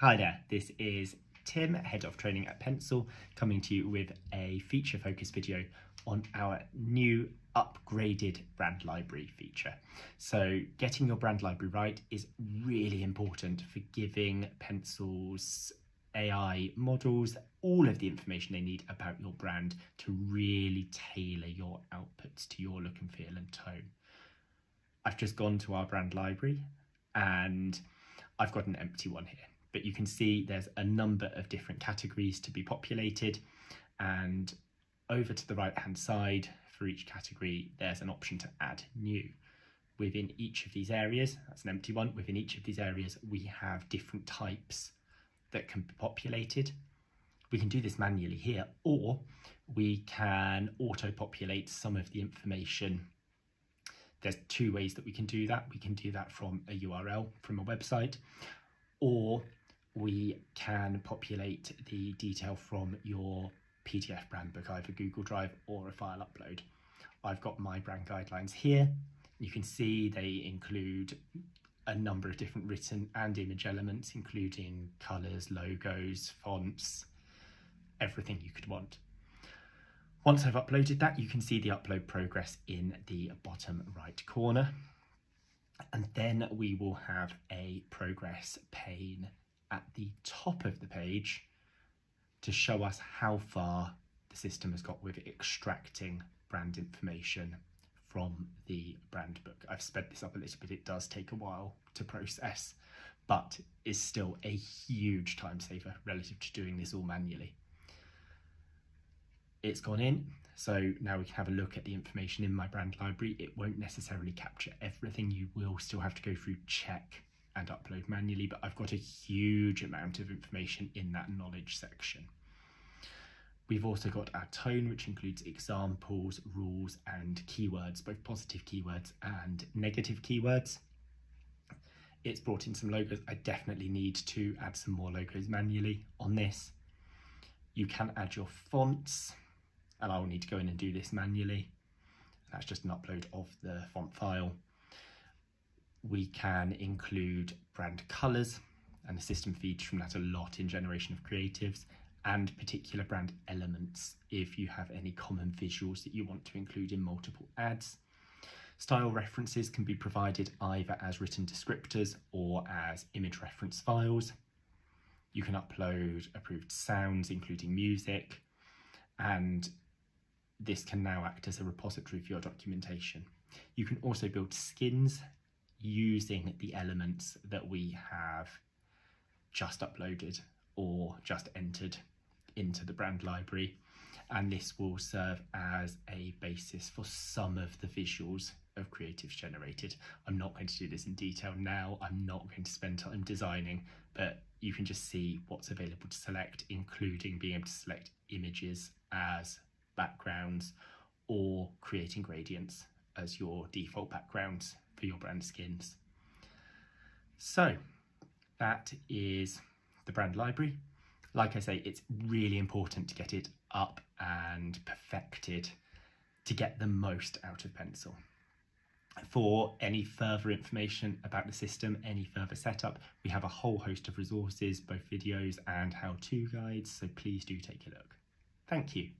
Hi there, this is Tim, Head of Training at Pencil, coming to you with a feature focused video on our new upgraded brand library feature. So getting your brand library right is really important for giving Pencil's AI models all of the information they need about your brand to really tailor your outputs to your look and feel and tone. I've just gone to our brand library and I've got an empty one here but you can see there's a number of different categories to be populated and over to the right hand side for each category there's an option to add new. Within each of these areas, that's an empty one, within each of these areas we have different types that can be populated. We can do this manually here or we can auto-populate some of the information there's two ways that we can do that. We can do that from a URL from a website, or we can populate the detail from your PDF brand book, either Google Drive or a file upload. I've got my brand guidelines here. You can see they include a number of different written and image elements, including colours, logos, fonts, everything you could want. Once I've uploaded that, you can see the upload progress in the bottom right corner. And then we will have a progress pane at the top of the page to show us how far the system has got with extracting brand information from the brand book. I've sped this up a little bit, it does take a while to process, but is still a huge time saver relative to doing this all manually. It's gone in, so now we can have a look at the information in my brand library. It won't necessarily capture everything, you will still have to go through check and upload manually, but I've got a huge amount of information in that knowledge section. We've also got our tone, which includes examples, rules, and keywords, both positive keywords and negative keywords. It's brought in some logos. I definitely need to add some more logos manually on this. You can add your fonts, and I will need to go in and do this manually. That's just an upload of the font file we can include brand colours and the system feeds from that a lot in generation of creatives and particular brand elements if you have any common visuals that you want to include in multiple ads. Style references can be provided either as written descriptors or as image reference files. You can upload approved sounds, including music, and this can now act as a repository for your documentation. You can also build skins using the elements that we have just uploaded or just entered into the brand library and this will serve as a basis for some of the visuals of creatives generated. I'm not going to do this in detail now, I'm not going to spend time designing, but you can just see what's available to select, including being able to select images as backgrounds or creating gradients as your default backgrounds for your brand skins. So that is the brand library. Like I say, it's really important to get it up and perfected to get the most out of Pencil. For any further information about the system, any further setup, we have a whole host of resources, both videos and how-to guides, so please do take a look. Thank you.